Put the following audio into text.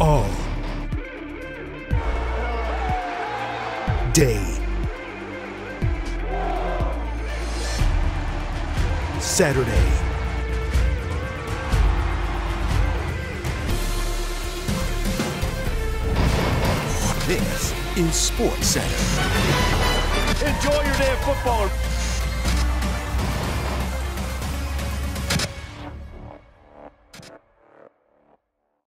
all day. Saturday. This is Sports Center. Enjoy your day of football.